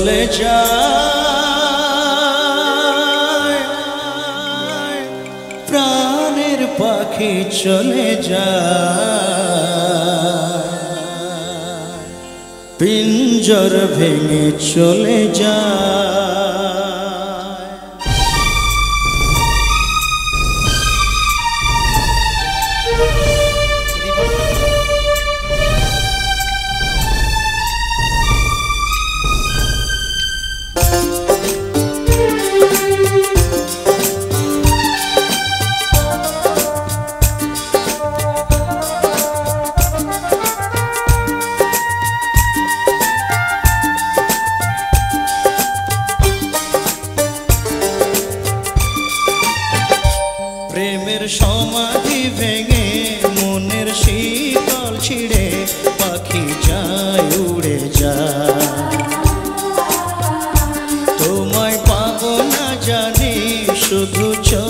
চলে যায়। প্রাণের পাখি চলে যায়। পিঞ্জর ভেঙে চলে যায়। ভেঙে মনের শীতল ছিঁড়ে পাখি যায় উড়ে যায়। তোমায় পাবো না জানি শুধু চোখের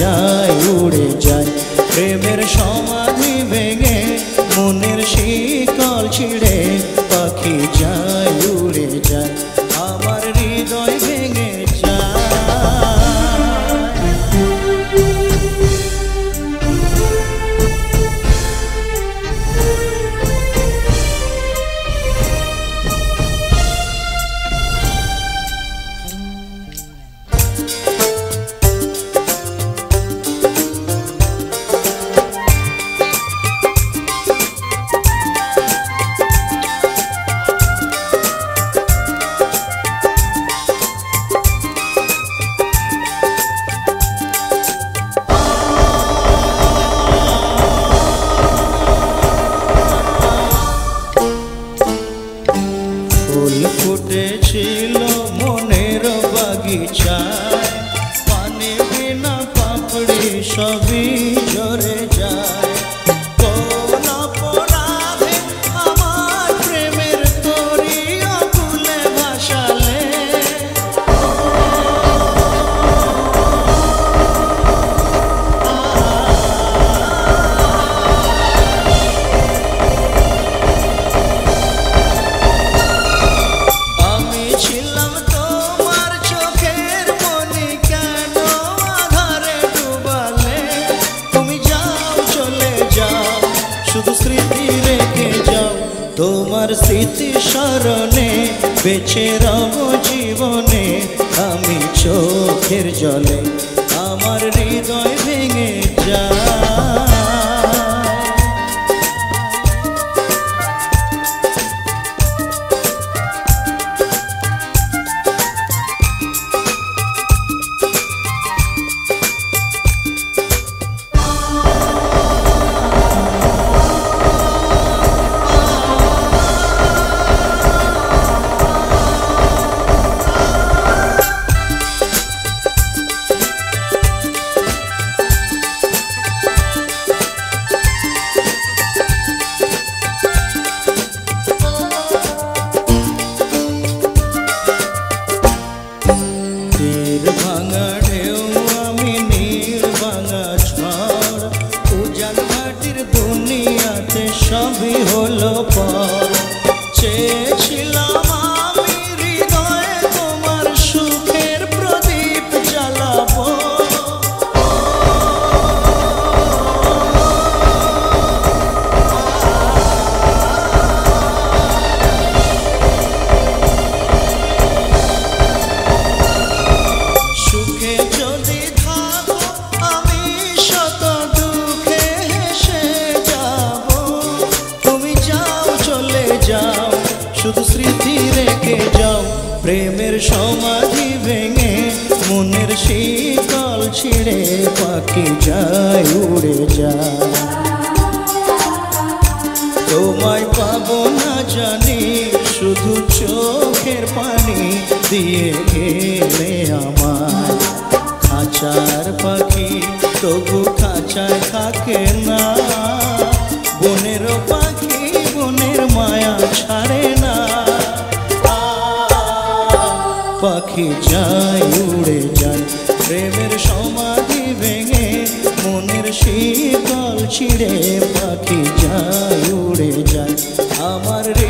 যায় উড়ে যায়। প্রেমের সমাধি ভেঙে মনের শিকল ছিঁড়ে ফুল ফুটেছিল মনের বাগিচায় পানি বিনা পাপড়ি সবই তোমার স্মৃতি স্মরণে বেছে রব জীবনে। আমি চোখের জলে আমার হৃদয় ভেঙে ভাঙা আমি নীল ভাঙা ঝড়। উজান ঘাটির দুনিয়াতে সবই হলো পর। চেয়েছিলাম প্রেমের সমাধি ভেঙে মনের শীতল ছিঁড়ে পাখি যায়, উড়ে যায়। তোমায় পাবো না জানি, শুধু চোখের পানি দিয়ে গেলে আমার খাঁচার পাখি, তবু খাঁচায় থাকে না। বনের পাখি বনের মায়া ছাড়ে না। পাখি যায়, উড়ে যায়। প্রেমের সমাধি ভেঙে মনের শীতল ছিঁড়ে পাখি যায়, উড়ে যায়। আমার হৃদয়